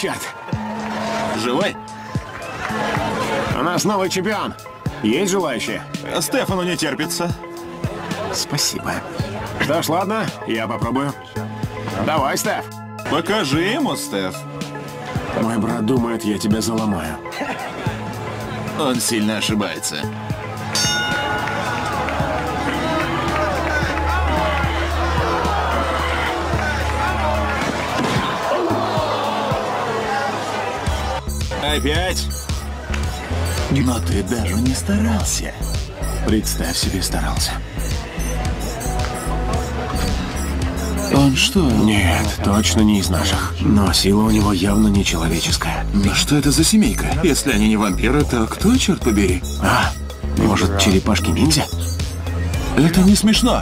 черт. Живой? У нас новый чемпион. Есть желающие? Стефану не терпится. Спасибо. Что ж, ладно, я попробую. Давай, Стеф. Покажи ему, Стеф. Мой брат думает, я тебя заломаю. Он сильно ошибается. Опять? Но ты даже не старался. Представь себе, старался. Он что? Нет, точно не из наших. Но сила у него явно не человеческая. Но что это за семейка? Если они не вампиры, то кто, черт побери? А, может, черепашки-ниндзя? Это не смешно.